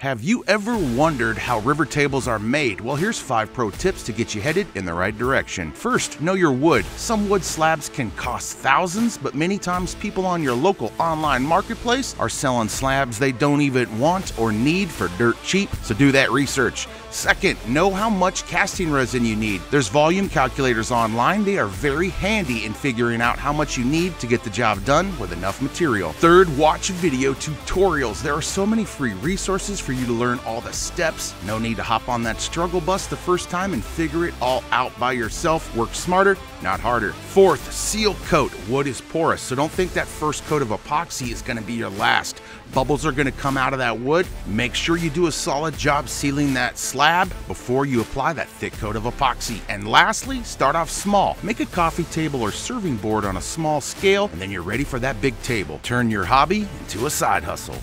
Have you ever wondered how river tables are made? Well, here's five pro tips to get you headed in the right direction. First, know your wood. Some wood slabs can cost thousands, but many times people on your local online marketplace are selling slabs they don't even want or need for dirt cheap, so do that research. Second, know how much casting resin you need. There's volume calculators online. They are very handy in figuring out how much you need to get the job done with enough material. Third, watch video tutorials. There are so many free resources for you to learn all the steps. No need to hop on that struggle bus the first time and figure it all out by yourself. Work smarter, not harder. Fourth, seal coat. Wood is porous, so don't think that first coat of epoxy is going to be your last. Bubbles are going to come out of that wood. Make sure you do a solid job sealing that slab before you apply that thick coat of epoxy. And lastly, start off small. Make a coffee table or serving board on a small scale, and then you're ready for that big table. Turn your hobby into a side hustle.